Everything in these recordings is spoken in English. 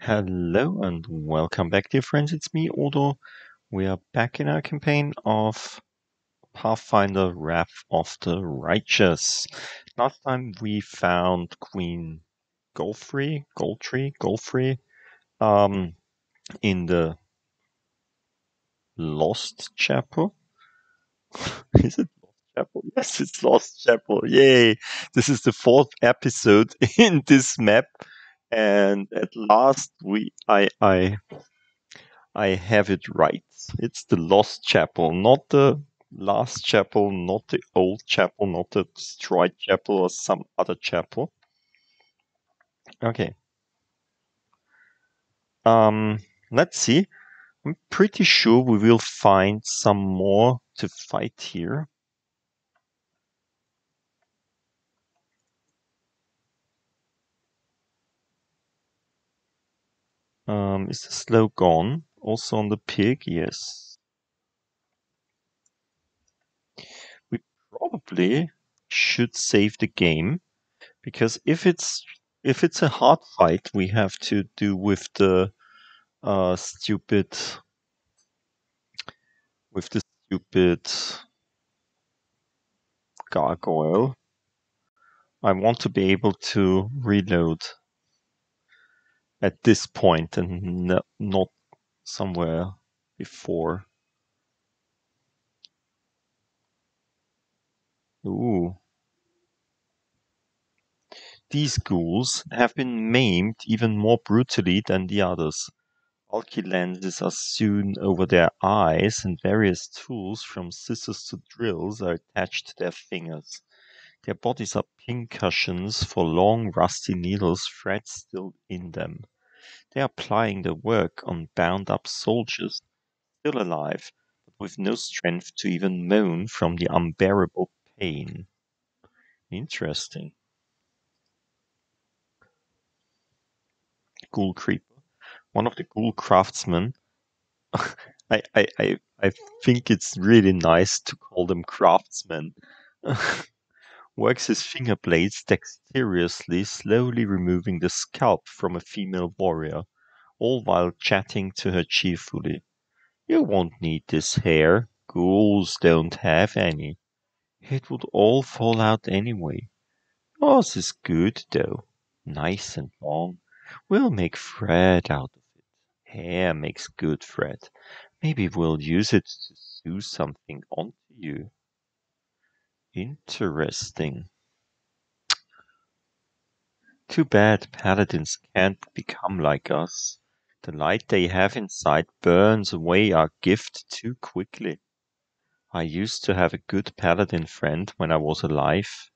Hello and welcome back, dear friends. It's me, Odo. We are back in our campaign of Pathfinder Wrath of the Righteous. Last time we found Queen Golfrey, Goldtree, Golfrey, um, in the Lost Chapel. Is it Lost Chapel? Yes, it's Lost Chapel. Yay! This is the fourth episode in this map and at last we I I I have it right. It's the lost chapel, not the last chapel, not the old chapel, not the destroyed chapel or some other chapel. Okay. Um let's see. I'm pretty sure we will find some more to fight here. Um, is the slow gone? Also on the pig? Yes. We probably should save the game because if it's if it's a hard fight, we have to do with the uh, stupid with the stupid gargoyle. I want to be able to reload at this point and no, not somewhere before. Ooh. These ghouls have been maimed even more brutally than the others. Bulky lenses are sewn over their eyes, and various tools, from scissors to drills, are attached to their fingers. Their bodies are pincushions for long, rusty needles, threads still in them. They are plying their work on bound up soldiers, still alive, but with no strength to even moan from the unbearable pain. Interesting. Ghoul Creeper. One of the Ghoul Craftsmen. I, I, I, I think it's really nice to call them craftsmen. Works his finger blades dexterously, slowly removing the scalp from a female warrior, all while chatting to her cheerfully. You won't need this hair. Ghouls don't have any. It would all fall out anyway. Yours is good, though. Nice and long. We'll make thread out of it. Hair makes good thread. Maybe we'll use it to sew something onto you. Interesting. Too bad paladins can't become like us. The light they have inside burns away our gift too quickly. I used to have a good paladin friend when I was alive.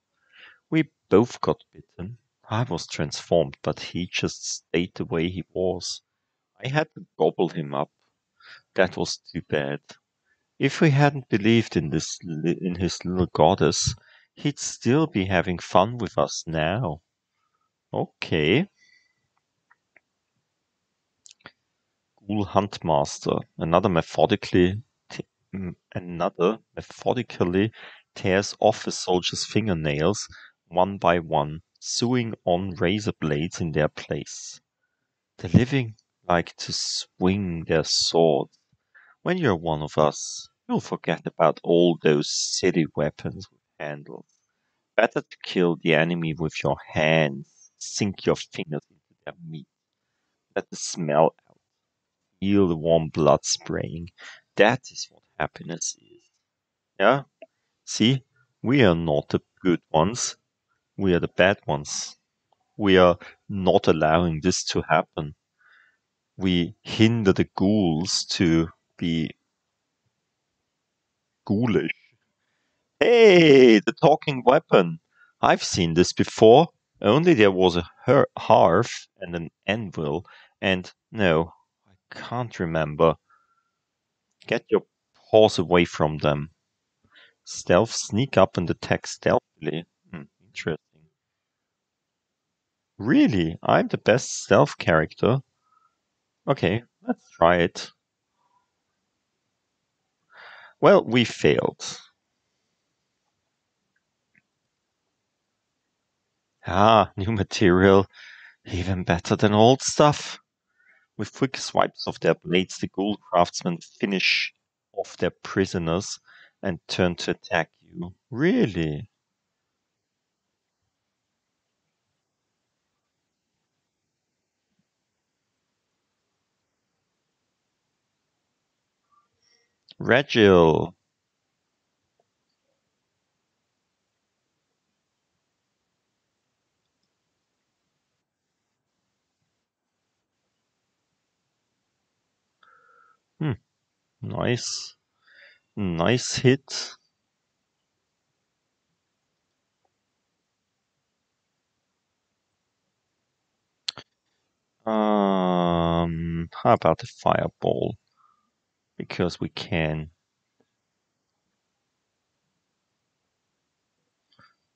We both got bitten. I was transformed, but he just stayed the way he was. I had to gobble him up. That was too bad. If we hadn't believed in this in his little goddess, he'd still be having fun with us now. Okay. Ghoul Huntmaster, another methodically another methodically tears off a soldier's fingernails one by one, sewing on razor blades in their place. The living like to swing their swords. When you're one of us, you'll forget about all those silly weapons with handles. Better to kill the enemy with your hands sink your fingers into their meat. Let the smell. Feel the warm blood spraying. That is what happiness is. Yeah? See? We are not the good ones. We are the bad ones. We are not allowing this to happen. We hinder the ghouls to be ghoulish. Hey, the talking weapon. I've seen this before. Only there was a hearth and an anvil, and no, can't remember. Get your paws away from them. Stealth, sneak up and attack stealthily. Hmm, interesting. Really? I'm the best stealth character? Okay, let's try it. Well, we failed. Ah, new material. Even better than old stuff. With quick swipes of their blades, the ghoul craftsmen finish off their prisoners and turn to attack you. Really? Regill. Hmm. Nice. Nice hit. Um, how about the fireball? Because we can.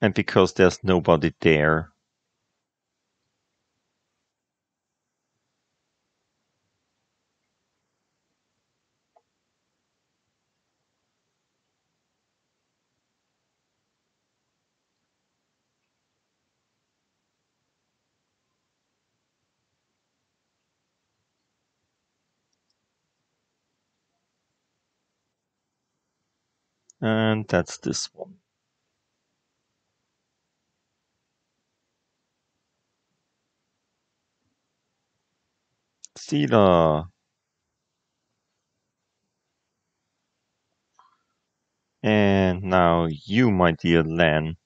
And because there's nobody there. And that's this one. Seelah. And now you, my dear Lann.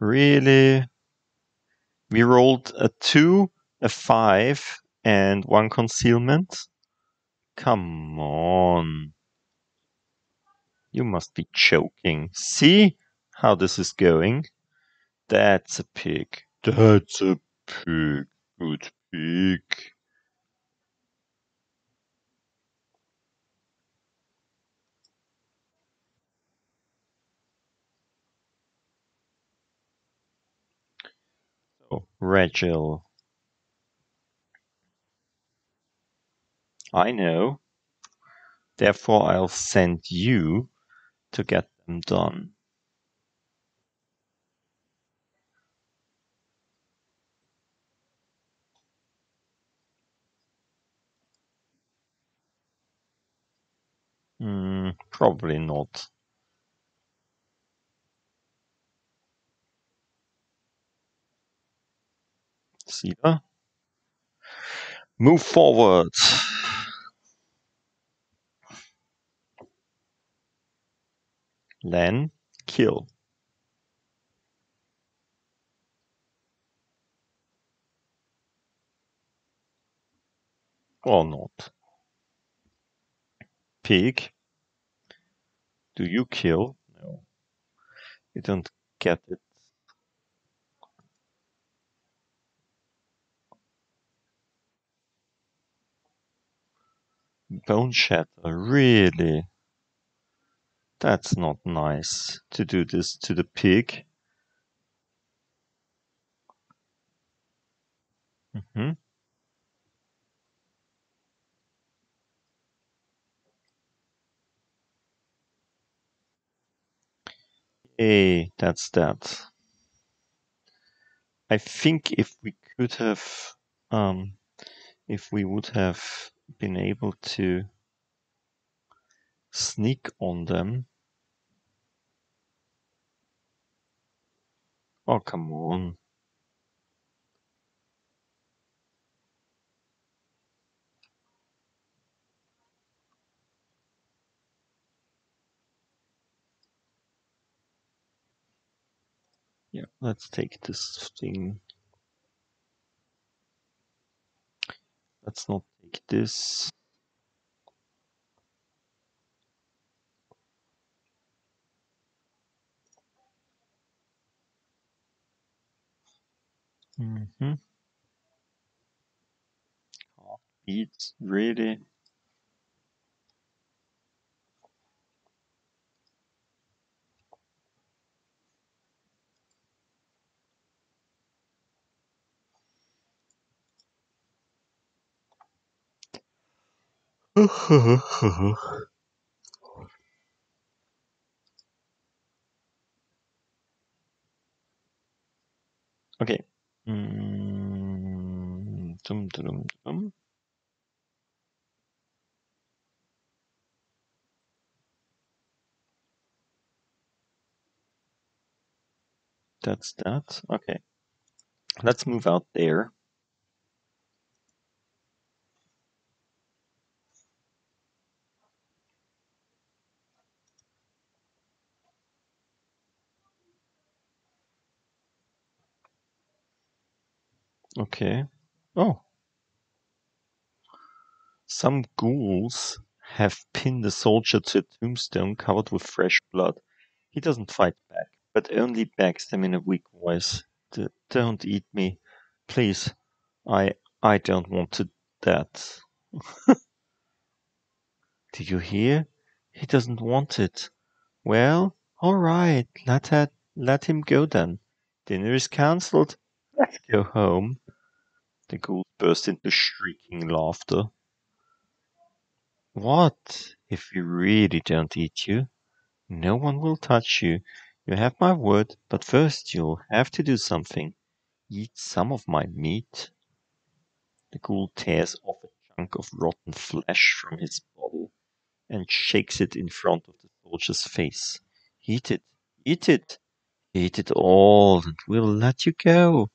Really? We rolled a 2, a 5, and one concealment? Come on. You must be joking. See how this is going? That's a pig. That's a pig. Good pig. So, Regill. I know. Therefore, I'll send you to get them done. Hmm, probably not. Seelah? Move forward. Lann, kill. Or not. Pig. Do you kill? No. You don't get it. Bone Shatter, really? That's not nice to do this to the pig. Mm-hmm. Hey, that's that. I think if we could have, um, if we would have been able to sneak on them. Oh, come on. Yeah, let's take this thing. Let's not take this. Mm-hmm. Beats, really? okay. Mm, dum, dum, dum. That's that. Okay. Let's move out there. Okay. Oh. Some ghouls have pinned a soldier to a tombstone covered with fresh blood. He doesn't fight back, but only begs them in a weak voice. Don't eat me. Please. I I don't want to that. Did you hear? He doesn't want it. Well, all right, let let him go then. Dinner is cancelled. Let's go home. The ghouls burst into shrieking laughter. What if we really don't eat you? No one will touch you. You have my word, but first you'll have to do something. Eat some of my meat. The ghoul tears off a chunk of rotten flesh from his body and shakes it in front of the soldier's face. Eat it, eat it, eat it all, and we'll let you go.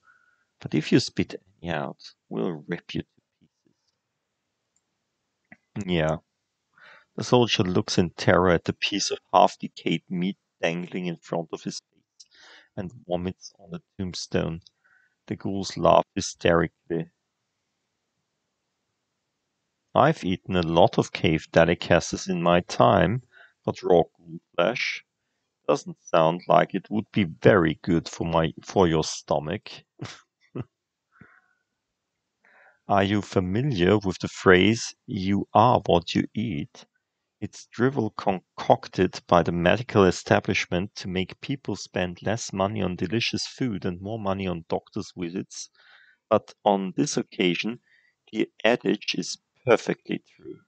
But if you spit any out, we'll rip you to pieces. Yeah. The soldier looks in terror at the piece of half decayed meat dangling in front of his face and vomits on the tombstone. The ghouls laugh hysterically. I've eaten a lot of cave delicacies in my time, but raw ghoul flesh doesn't sound like it would be very good for my for your stomach. Are you familiar with the phrase you are what you eat? It's drivel concocted by the medical establishment to make people spend less money on delicious food and more money on doctor's visits. But on this occasion, the adage is perfectly true.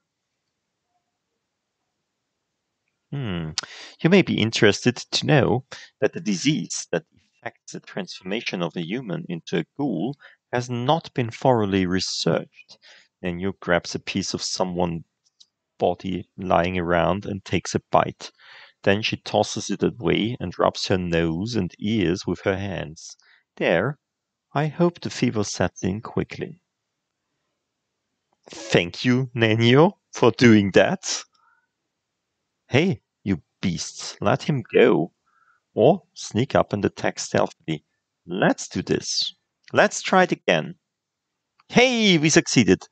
Hmm. You may be interested to know that the disease that affects the transformation of a human into a ghoul has not been thoroughly researched. Then you grabs a piece of someone's body lying around and takes a bite. Then she tosses it away and rubs her nose and ears with her hands. There, I hope the fever sets in quickly. Thank you, Nenio, for doing that. Hey, you beasts, let him go. Or sneak up and attack stealthily. Let's do this. Let's try it again. Hey, we succeeded.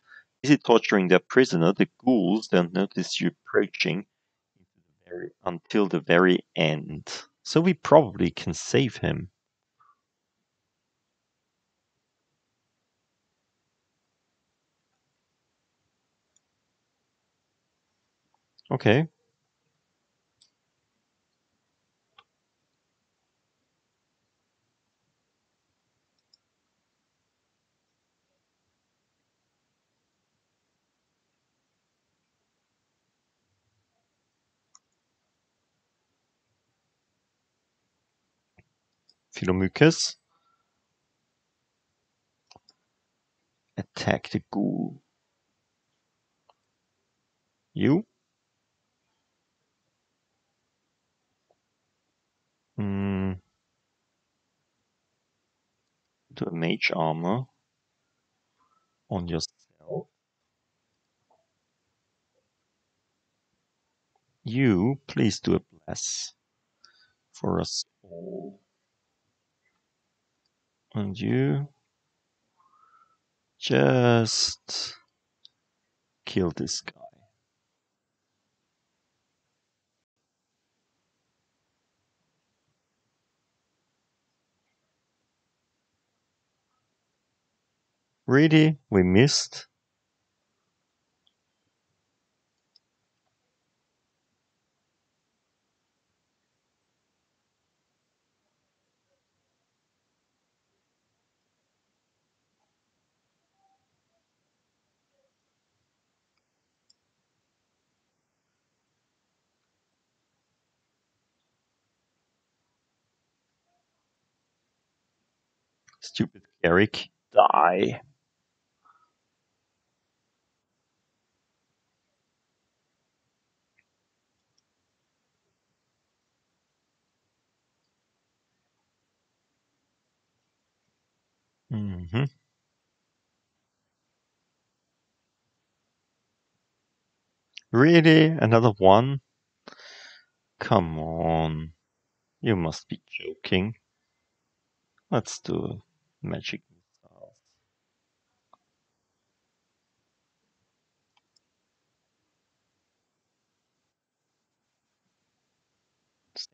Busy torturing their prisoner, the ghouls don't notice you approaching until the very end. So we probably can save him. Okay. Philomyces. Attack the ghoul. You? Mm. Do a mage armor on yourself. You, please do a bless for us all. And you just kill this guy. Really? We missed? Eric die. Mm-hmm. Really? Another one? Come on. You must be joking. Let's do it magic missiles.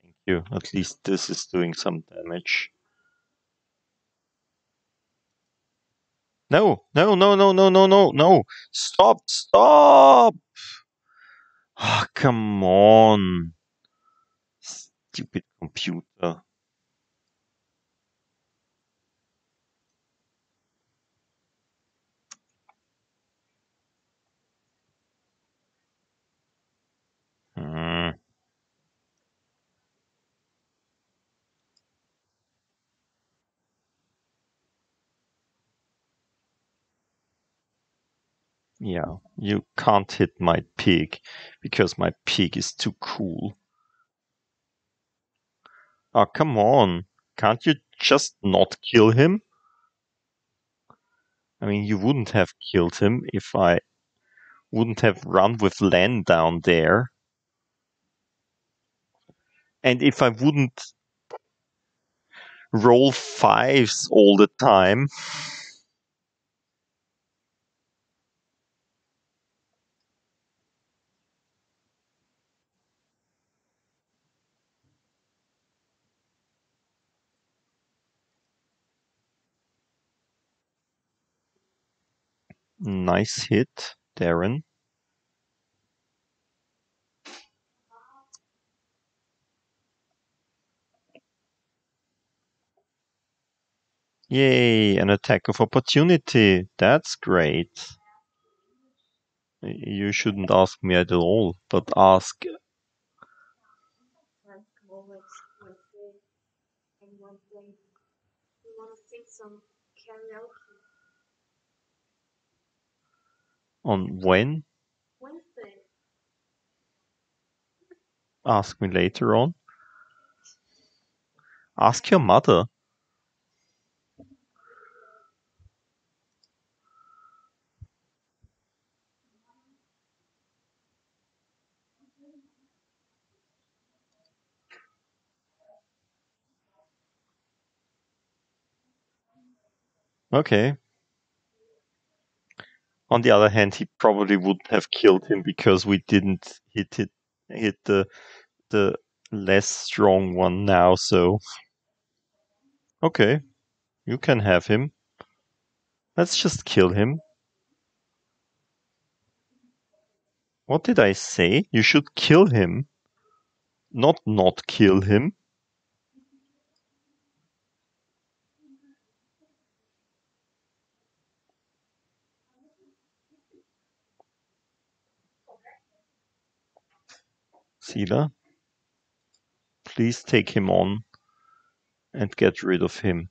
Thank you. At least this is doing some damage. No, no, no, no, no, no, no, no. Stop, stop. Ah, come on. Stupid computer. Hmm. Yeah, you can't hit my pig because my pig is too cool. Oh, come on. Can't you just not kill him? I mean, you wouldn't have killed him if I wouldn't have run with Lann down there. And if I wouldn't roll fives all the time. Nice hit, Daeran. Yay, an attack of opportunity. That's great. You shouldn't ask me at all, but ask. On when? Ask me later on. Ask your mother. Okay. On the other hand, he probably would have killed him because we didn't hit it, hit the the less strong one now. So, okay, you can have him. Let's just kill him. What did I say? You should kill him, not not kill him. Seelah, please take him on and get rid of him.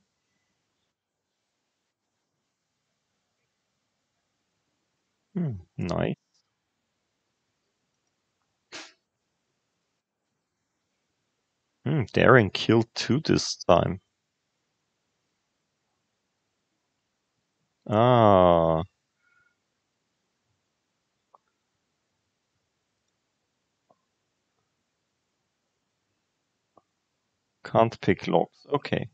Hmm, nice. Hmm, Daeran killed two this time. Ah. Can't pick locks. Okay.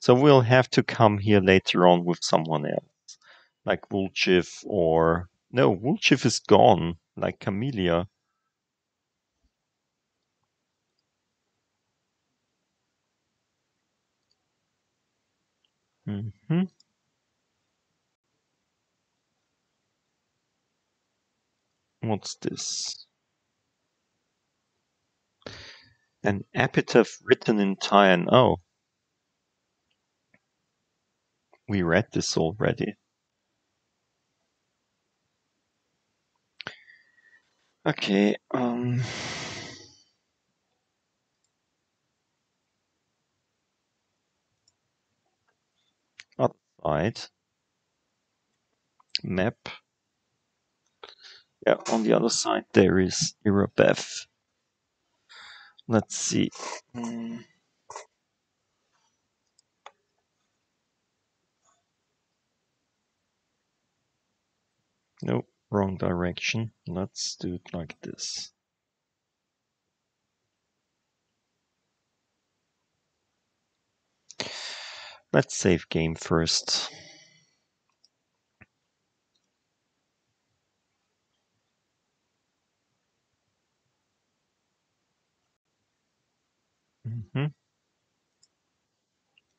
So we'll have to come here later on with someone else. Like Woljif or... No, Woljif is gone. Like Camellia. Mm-hmm. What's this? An epitaph written in Tyan. Oh. We read this already. Okay, um... Map. Yeah, on the other side there is Irabeth. Let's see. Mm. Nope, wrong direction. Let's do it like this. Let's save game first.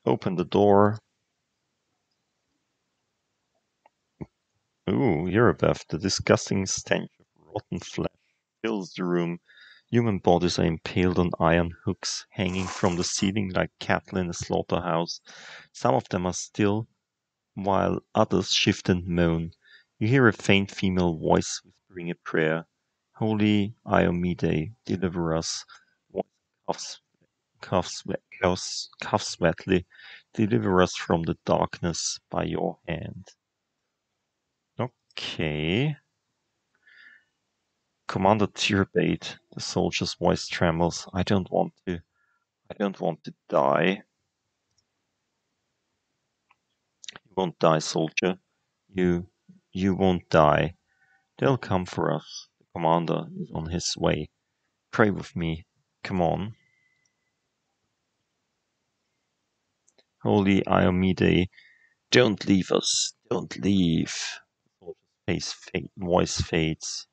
Open the door. Ooh, Irabeth, the disgusting stench of rotten flesh fills the room. Human bodies are impaled on iron hooks, hanging from the ceiling like cattle in a slaughterhouse. Some of them are still, while others shift and moan. You hear a faint female voice whispering a prayer. Holy Iomedae, deliver us. Voice coughs, wetly. Deliver us from the darkness by your hand. Okay. Commander Irabeth, the soldier's voice trembles. I don't want to. I don't want to die. You won't die, soldier. You you won't die. They'll come for us. The commander is on his way. Pray with me. Come on. Holy Iomedae, don't leave us. Don't leave. Face fade, voice fades.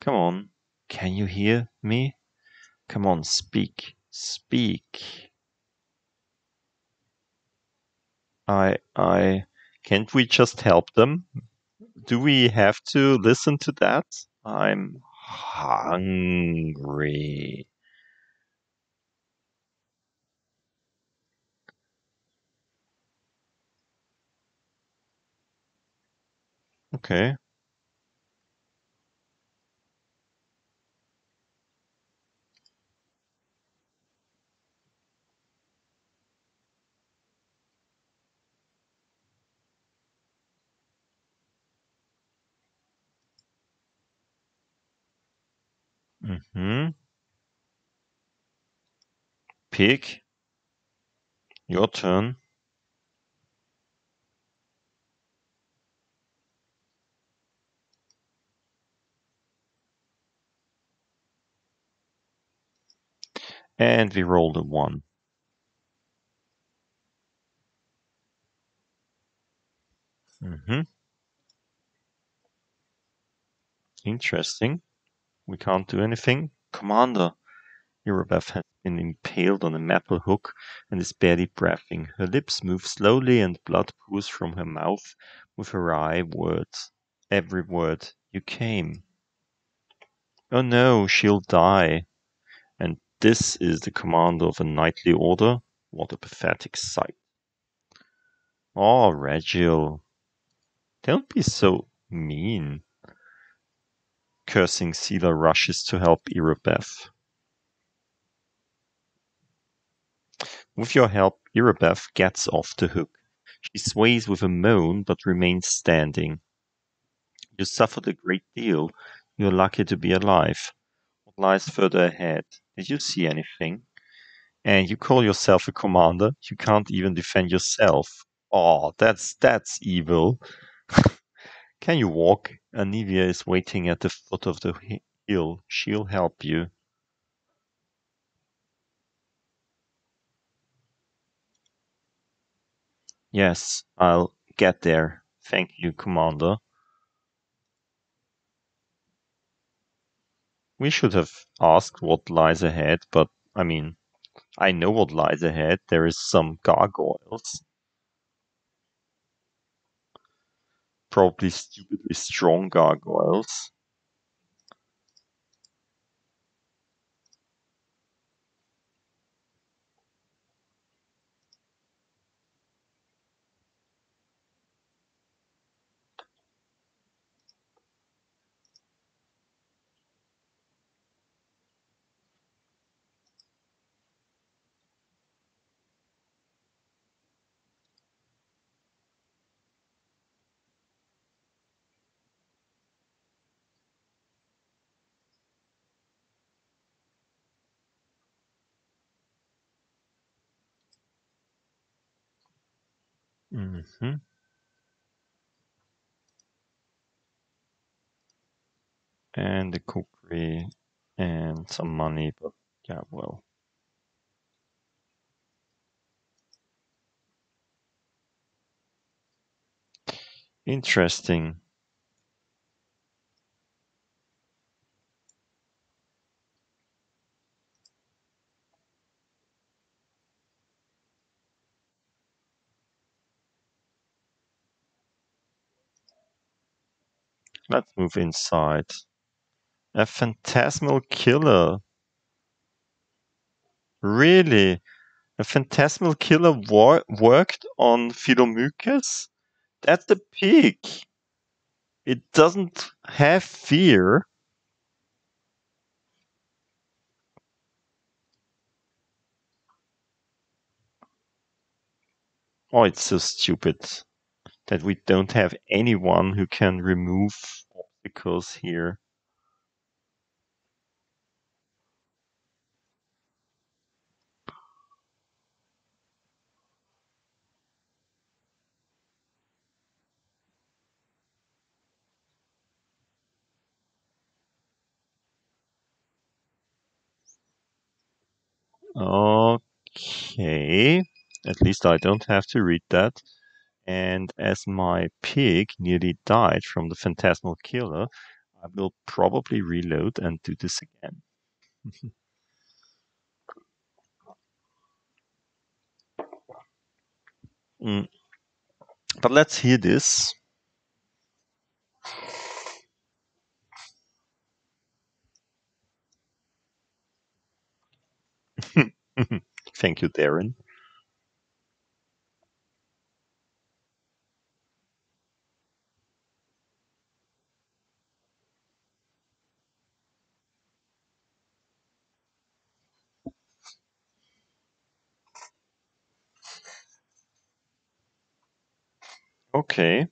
Come on. Can you hear me? Come on, speak. Speak. I I can't we just help them? Do we have to listen to that? I'm hungry. Okay. Mm-hmm. Pig. Your turn. And we rolled a one. Mm-hmm. Interesting. We can't do anything. Commander, Irabeth has been impaled on a maple hook and is barely breathing. Her lips move slowly and blood pours from her mouth with her eye words. Every word. You came. Oh no, she'll die. And this is the commander of a knightly order? What a pathetic sight. Ah, oh, Regill. Don't be so mean. Cursing Seelah rushes to help Irabeth. With your help, Irabeth gets off the hook. She sways with a moan but remains standing. You suffered a great deal. You're lucky to be alive. What lies further ahead? Did you see anything? And you call yourself a commander? You can't even defend yourself. Oh, that's that's evil. Can you walk? Anevia is waiting at the foot of the hill. She'll help you. Yes, I'll get there. Thank you, Commander. We should have asked what lies ahead, but I mean, I know what lies ahead. There is some gargoyles. Probably stupidly strong gargoyles. Mm-hmm. and the cookery and some money, but yeah, well. Interesting. Let's move inside. A phantasmal killer. Really? A phantasmal killer wor worked on Philomykes? That's the pig. It doesn't have fear. Oh, it's so stupid that we don't have anyone who can remove obstacles here. Okay. At least I don't have to read that. And as my pig nearly died from the phantasmal killer, I will probably reload and do this again. mm. But let's hear this. Thank you, Daeran. Okay.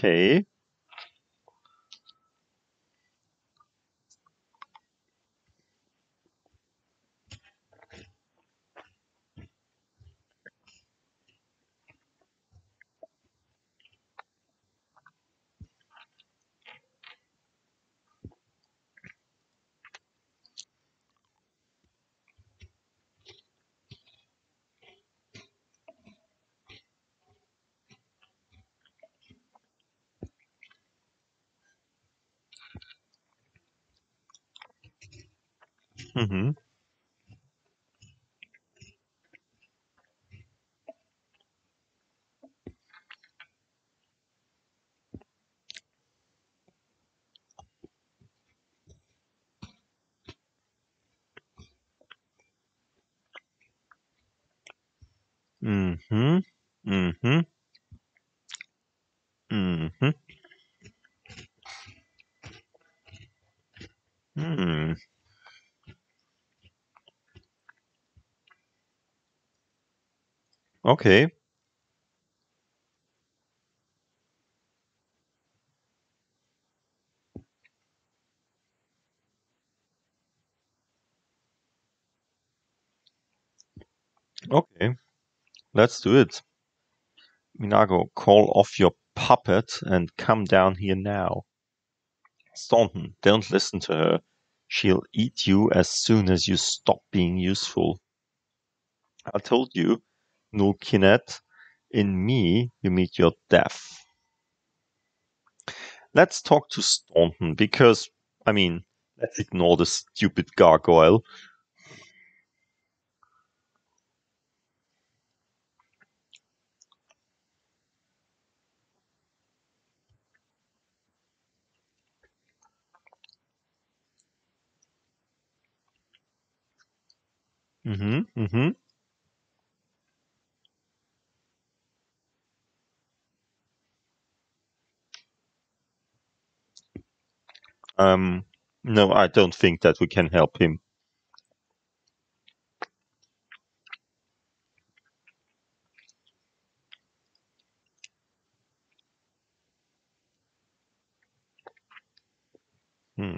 Okay. Mm-hmm. Mm-hmm. Mm-hmm. Mm-hmm. Mm. Okay. Okay. Let's do it. Minagho, call off your puppet and come down here now. Staunton, don't listen to her. She'll eat you as soon as you stop being useful. I told you, Nulkinet, in me you meet your death. Let's talk to Staunton because, I mean, let's ignore the stupid gargoyle. Mm-hmm. Mm-hmm. Um, no, I don't think that we can help him. Hmm.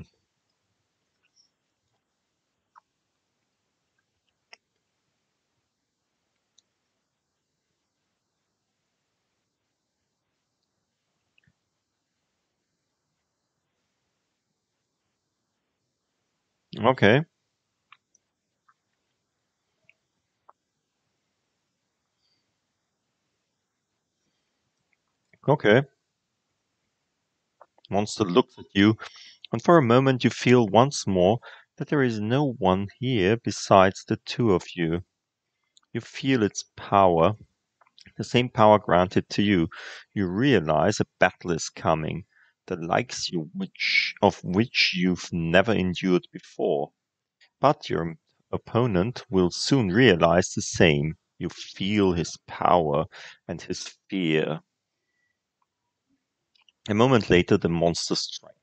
Okay. Okay. Monster looks at you, and for a moment you feel once more that there is no one here besides the two of you. You feel its power, the same power granted to you. You realize a battle is coming, the likes you which of which you've never endured before. But your opponent will soon realize the same. You feel his power and his fear. A moment later, the monster strikes.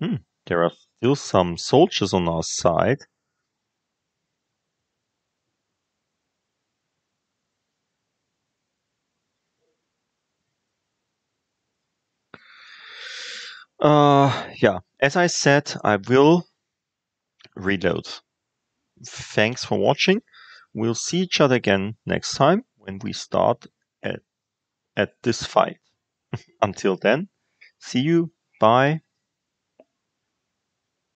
Hmm, there are still some soldiers on our side. Uh, yeah, as I said, I will reload. Thanks for watching. We'll see each other again next time when we start at, at this fight. Until then, see you. Bye.